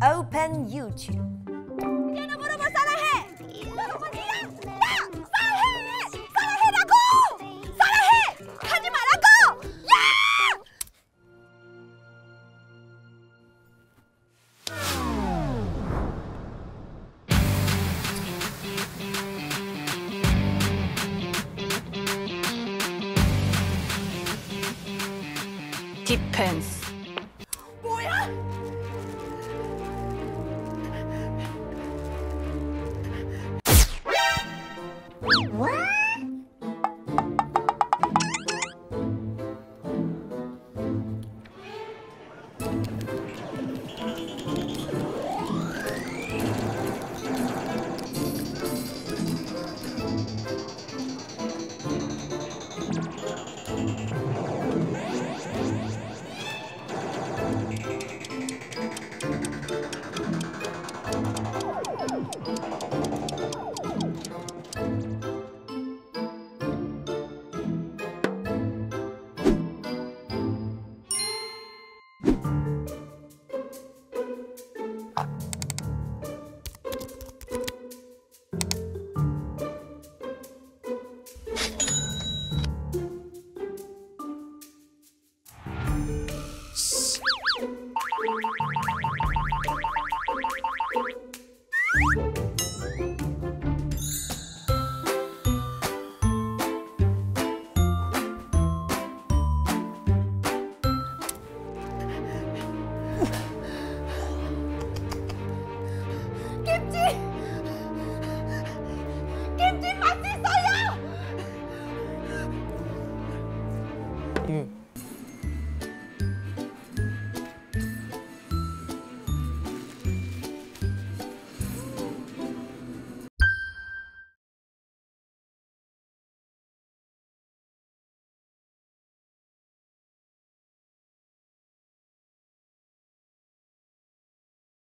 Open YouTube. 여러분 사랑해. 나 사랑해. 사랑해라고. 사랑해. 하지 말라고. 야! Depends. 嗯。